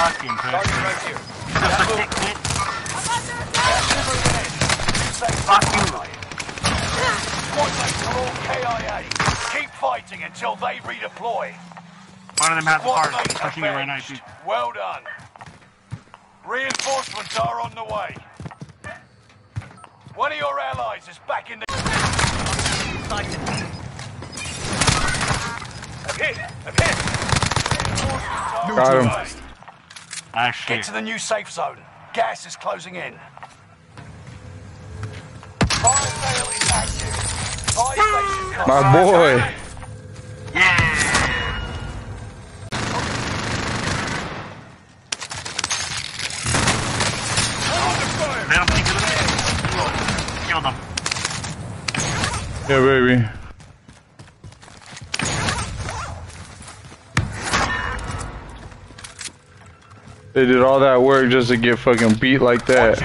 Fucking pussy. right here. Just That a move. tick, bitch. Fuck you. Squad are all KIA. Keep fighting until they redeploy. One of them has a heart. card. mates are it right now, dude. Well done. Reinforcements are on the way. One of your allies is back in the... I'm hit! I'm hit! Reinforcements are Got on him. The way. Ah, Get to the new safe zone. Gas is closing in. Fire sale is active. Fire station My boy. Let him think of it. Kill them. Yeah, baby. They did all that work just to get fucking beat like that.